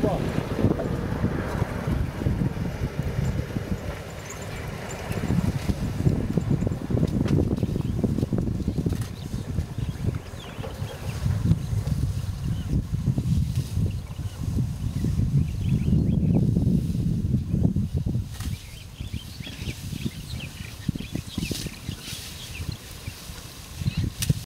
Come on.